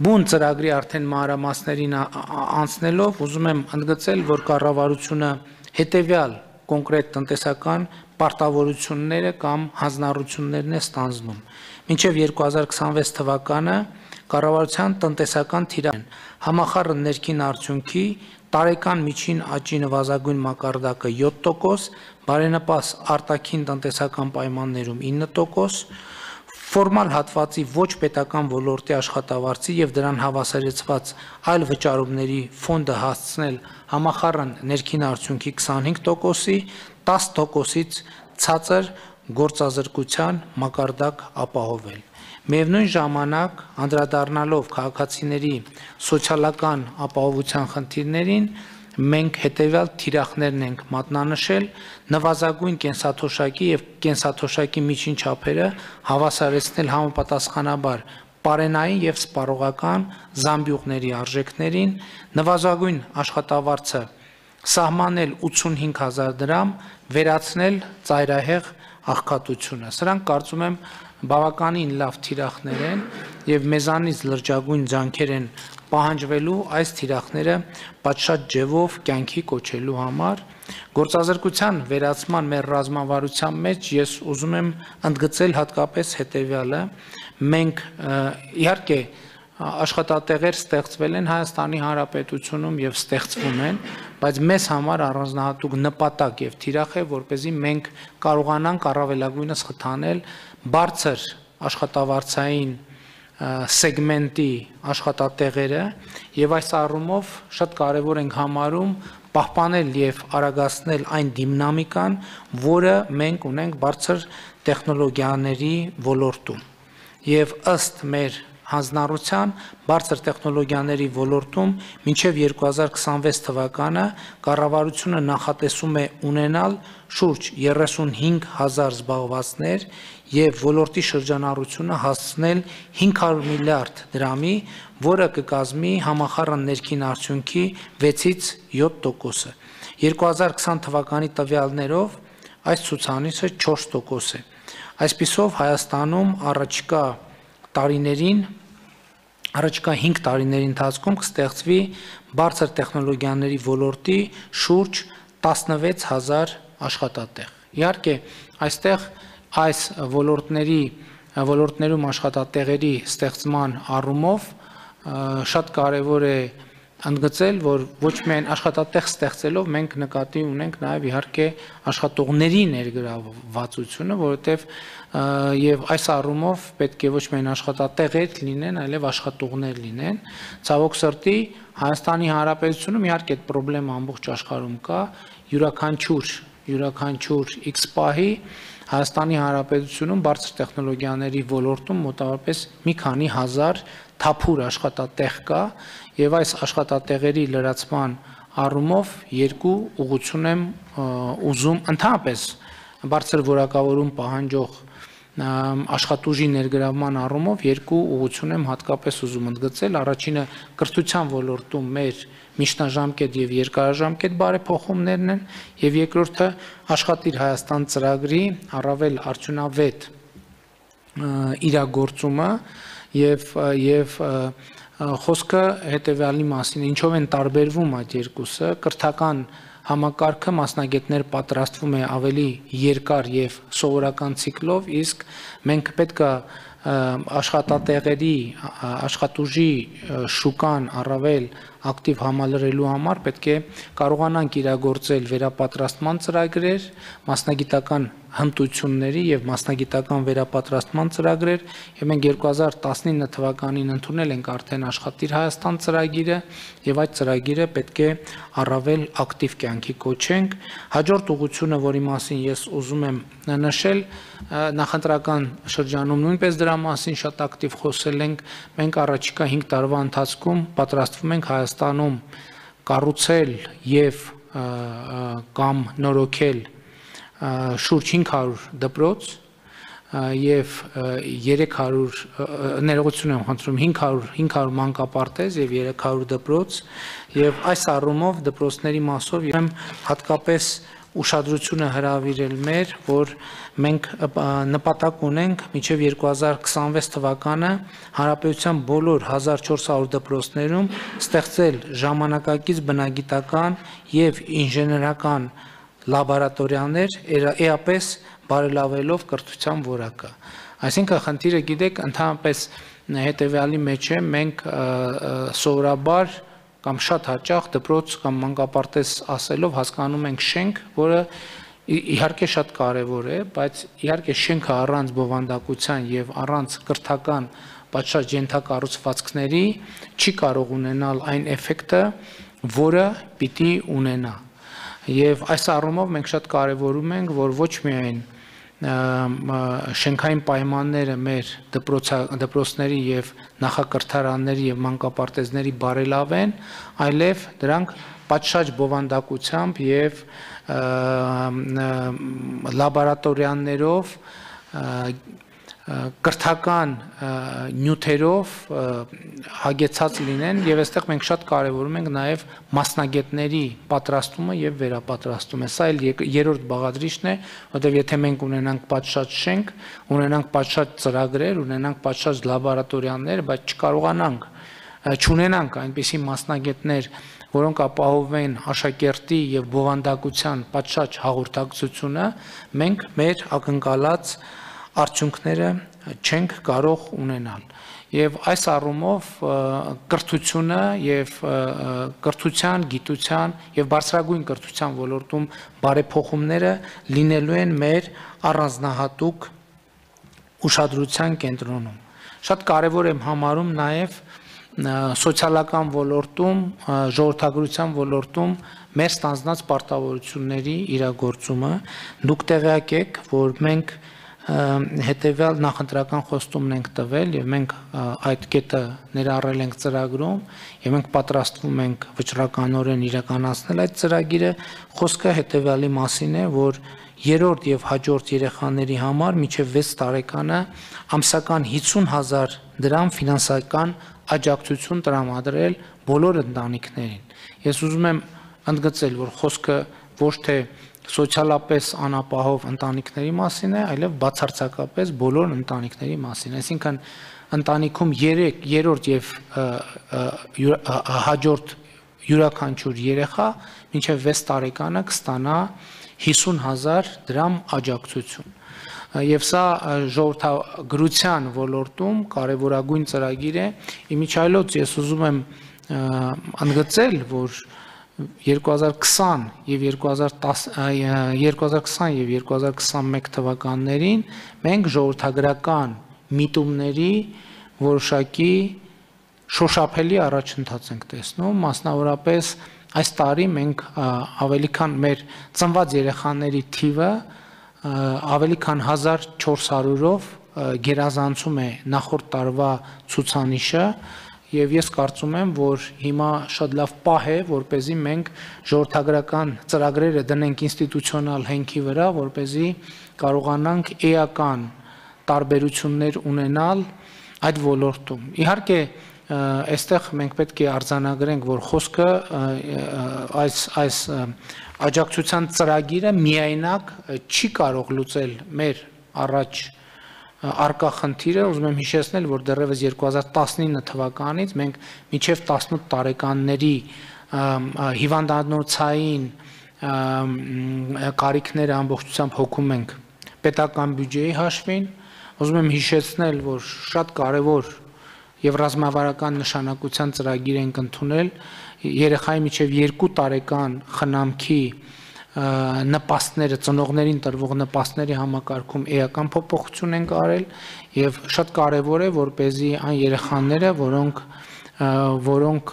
Բուն ծրագրի արդեն մանրամասներին անցնելով ուզում եմ ընդգծել, որ կառավարությունը հետևյալ կոնկրետ տնտեսական պարտավորությունները կամ հանձնառություններն է ստանձնում։ Մինչև 2026 թվականը կառավարության տնտեսական թիրախն համախառն ներքին արդյունքի տարեկան միջին աճի նվազագույն մակարդակը 7%, բարենպաստ արտաքին տնտեսական պայմաններում 9%, ֆորմալ հատվածի ոչ պետական ոլորտի աշխատավարձի եւ դրան հավասարեցված այլ վճարումների ֆոնդը հասցնել համախառն ներքին արդյունքի 25%-ի 10%-ից ցածր գործազրկության մակարդակ ապահովել։ Միևնույն ժամանակ, անդրադառնալով քաղաքացիների սոցիալական ապահովության խնդիրներին, մենք հետևյալ թիրախներն ենք մատնանշել նվազագույն կենսաթոշակի եւ կենսաթոշակի միջին չափերը հավասարեցնել համապատասխանաբար պարենային եւ սպառողական զամբյուղների արժեքներին նվազագույն աշխատավարձը սահմանել 85000 դրամ վերացնել ծայրահեղ աղքատությունը սրանք կարծում եմ բավականին լավ թիրախներ են եւ մեզանից լրջագույն ջանքեր են պահանջվելու այս թիրախները պատշաճ ջևով կյանքի կոչելու համար գործազրկության վերացման մեր ռազմավարության մեջ ես ուզում եմ ընդգծել հատկապես հետեւյալը մենք իհարկե աշխատատեղեր ստեղծվել են Հայաստանի Հանրապետությունում եւ ստեղծվում են, բայց մեզ համար առանձնահատուկ նպատակ եւ թիրախ է, որ เป զի մենք կարողանանք առավելագույնս խթանել բարձր աշխատավարձային սեգմենտի աշխատատեղերը եւ այս առումով շատ կարեւոր ենք համարում պահպանել եւ արագացնել այն դինամիկան, որը մենք ունենք բարձր տեխնոլոգիաների ոլորտում։ Եվ ըստ մեր հանձնառության բարձր տեխնոլոգիաների ոլորտում մինչև 2026 թվականը կառավարությունը նախատեսում է ունենալ շուրջ 35000 զբաղվածներ եւ ոլորտի շրջանառությունը հասցնել 500 միլիարդ դրամի, որը կկազմի համախառն ներքին արդյունքի 6-ից 7%-ը։ 2020 թվականի տվյալներով այս ցուցանիշը 4% է։ Այսպիսով Հայաստանում առաջիկա տարիներին առաջիկա 5 տարիների ընթացքում կստեղծվի բարձր տեխնոլոգիաների ոլորտի շուրջ 16000 աշխատատեղ։ Իհարկե, այստեղ այս ոլորտների ոլորտներում աշխատատեղերի ստեղծման առումով շատ կարևոր է ընդգծել, որ ոչ միայն աշխատատեղ ստեղծելով մենք նկատի ունենք նաև իհարկե աշխատողների ներգրավվածությունը, որովհետև եւ այս առումով պետք է ոչ միայն աշխատատեղեր լինեն, այլև աշխատողներ լինեն։ Ցավոք սրտի Հայաստանի Հանրապետությունում իհարկե այդ խնդրեմ ամբողջ աշխարհում կա, յուրաքանչյուր յուրաքանչյուր X պահի Հայաստանի Հանրապետությունում բարձր տեխնոլոգիաների ոլորտում մոտավորապես մի քանի հազար թափուր աշխատատեղ կա եւ այս աշխատատեղերի լրացման առումով երկու ուղղություն եմ ուզում ընդհանրապես բարձր որակավորում պահանջող աշխատուժի ներգրավման առումով երկու ուղղություն եմ հատկապես ուզում ընդգծել առաջինը կրթության ոլորտում մեր միջնաժամկետ եւ երկարաժամկետ բարեփոխումներն են եւ երկրորդը աշխատիր Հայաստան ծրագրի առավել արդյունավետ իրագործումը եւ եւ խոսքը հետեւյալի մասին ինչով են տարբերվում այդ երկուսը կրթական համակարգը մասնագետներ պատրաստվում է ավելի երկար եւ սովորական ցիկլով իսկ մենք պետքա աշխատատեղերի աշխատուժի շուկան առավել ակտիվ համալրելու համար պետք է կարողանանք իրագործել վերապատրաստման ծրագրեր, մասնագիտական հմտությունների եւ մասնագիտական վերապատրաստման ծրագրեր եւ մենք 2019 թվականին ընդունել ենք արդեն աշխատիր Հայաստան ծրագիրը եւ այդ ծրագիրը պետք է առավել ակտիվ կյանքի կոչենք հաջորդ ուղությունը որի մասին ես ուզում եմ նշել նախընտրական շրջանում նույնպես դրա մասին շատ ակտիվ խոսել ենք մենք առաջիկա 5 տարվա ընթացքում պատրաստվում ենք Հայաստանում կառուցել եւ կամ նորոգել շուրջ 500 դպրոց եւ 300 ներողություն եմ խնդրում 500 500 մանկապարտեզ եւ 300 դպրոց եւ այս առումով դպրոցների մասով եմ հատկապես ուշադրությունը հրավիրել մեր, որ մենք նպատակ ունենք մինչև 2026 թվականը հանրապետության բոլոր 1400 դպրոցներում ստեղծել ժամանակակից բնագիտական եւ ինժեներական լաբորատորիաներ էապես բարելավելով կրթության որակը։ Այսինքն խնդիրը գիտեք ընդհանրապես հետեւյալի մեջ է մենք սովորաբար կամ շատ հաճախ դպրոց կամ մանկապարտեզ ասելով հասկանում ենք շենք, որը իհարկե շատ կարևոր է, բայց իհարկե շենքը առանց բովանդակության եւ առանց կրթական պատշաճ ենթակառուցվածքների չի կարող ունենալ այն էֆեկտը, որը պիտի ունենա։ Եվ այս առումով մենք շատ կարևորում ենք, որ ոչ միայն շենքային պայմանները մեր դպրոցների եւ նախակրթարանների եւ մանկապարտեզների բարելավեն, այլև դրանք պատշաճ բովանդակությամբ եւ լաբորատորիաներով կրթական նյութերով հագեցած լինեն եւ այստեղ մենք շատ կարեւորում ենք նաեւ մասնագետների պատրաստումը եւ վերապատրաստումը։ Սա էլ երրորդ բաղադրիչն է, որտեղ եթե մենք ունենանք պատշաճ շենք, ունենանք պատշաճ ծրագրեր, ունենանք պատշաճ լաբորատորիաներ, բայց չկարողանանք չունենանք այնպիսի մասնագետներ, որոնք ապահովեն աշակերտի եւ բովանդակության պատշաճ հաղորդակցությունը, մենք մեր ակնկալած արդյունքները չենք կարող ունենալ։ Եվ այս առումով կրթությունը եւ կրթության, գիտության եւ բարձրագույն կրթության ոլորտում բարեփոխումները լինելու են մեր առանձնահատուկ ուշադրության կենտրոնում։ Շատ կարևոր եմ համարում նաեւ սոցիալական ոլորտում, ժողովրդագրության ոլորտում մեր ստանձնած պարտավորությունների իրագործումը։ Դուք տեղյակ եք, որ մենք հետեւյալ նախընտրական խոստումն ենք տվել եւ մենք այդ կետը ներառել ենք ծրագրում եւ մենք պատրաստվում ենք վճռականորեն իրականացնել այդ ծրագիրը խոսքը հետեւյալի մասին է որ երրորդ եւ հաջորդ երեխաների համար միջև 6 տարեկանը ամսական 50000 դրամ ֆինանսական աջակցություն տրամադրել բոլոր ընտանիքներին ես ուզում եմ ընդգծել որ խոսքը ոչ թե սոցիալապես անապահով ընտանիքների մասին է, այլև բացարձակապես բոլոր ընտանիքների մասին։ Այսինքն ընտանիքում 3 երրորդ եւ հաջորդ յուրաքանչյուր երեխա մինչև 6 տարեկանը կստանա 50000 դրամ աջակցություն եւ սա ժողովրդագրության ոլորտում կարևորագույն ծրագիր է իմիջայլոց ես ուզում եմ ընդգծել որ 2020 եւ 2010 2020 եւ 2021 թվականներին մենք ժողովրդագրական միտումների որոշակի շոշափելի առաջընթաց ենք տեսնում, մասնավորապես այս տարի մենք ավելի քան մեր ծնված երեխաների թիվը ավելի քան 1400-ով գերազանցում է նախորդ տարվա ցուցանիշը եւ ես կարծում եմ, որ հիմա շատ լավ պահ է, որ เป զի մենք ժողովրդագրական ծրագրերը դնենք ինստիտուցիոնալ հենքի վրա, որ เป զի կարողանանք էական տարբերություններ ունենալ այդ ոլորտում։ Իհարկե, այստեղ մենք պետք է արձանագրենք, որ խոսքը այս այս աջակցության ծրագիրը միայնակ չի կարող լուծել մեր առաջ արկա խնդիրը, ուզում եմ հիշեցնել, որ դեռևս 2019 թվականից մենք միջև 18 տարեկանների հիվանդանոցային կարիքները ամբողջությամբ հոգում ենք պետական բյուջեի հաշվին։ Ուզում եմ հիշեցնել, որ շատ կարևոր եւ ռազմավարական նշանակության ծրագիր ենք ընդունել երեխայի միջև 2 տարեկան խնամքի նպաստները ծնողներին տրվող նպաստների համակարգում էական փոփոխություն են կարել եւ շատ կարեւոր է որ เป զի այն երեխաները, որոնք որոնք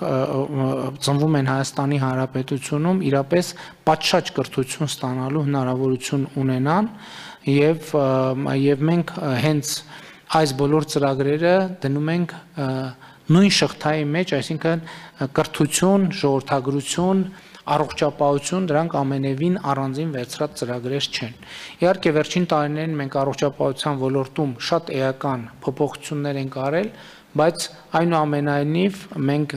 ծնվում են Հայաստանի Հանրապետությունում, իրապես պատշաճ կրթություն ստանալու հնարավորություն ունենան եւ եւ մենք հենց այս բոլոր ծրագրերը դնում ենք նույն շղթայի մեջ, այսինքն կրթություն, ժողովրդագրություն, առողջապահություն դրանք ամենևին առանձին վերծրած ծրագրեր չեն։ Իհարկե վերջին տարիներին մենք առողջապահության ոլորտում շատ էական փոփոխություններ ենք արել, բայց այնուամենայնիվ մենք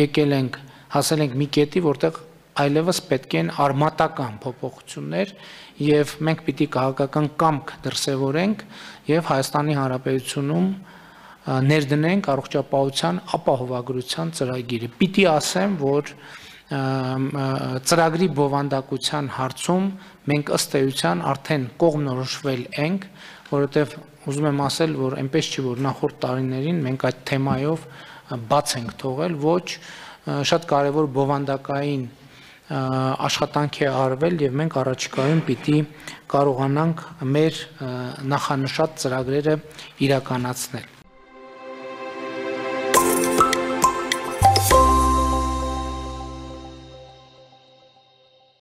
եկել ենք հասել ենք մի կետի, որտեղ այլևս պետք են արմատական փոփոխություններ եւ մենք պիտի քաղաքական կամք դրսեւորենք եւ Հայաստանի Հանրապետությունում ներդնենք առողջապահության ապահովագրության ծրագիրը։ Պիտի ասեմ, որ ծրագրի բովանդակության հարցում մենք ըստ էության արդեն կողմնորոշվել ենք, որովհետև ուզում եմ ասել, որ այնպես չի, որ նախորդ տարիներին մենք այդ թեմայով բաց ենք թողել, ոչ շատ կարևոր բովանդակային աշխատանք է արվել եւ մենք առաջիկայում պիտի կարողանանք մեր նախանշած ծրագրերը իրականացնել։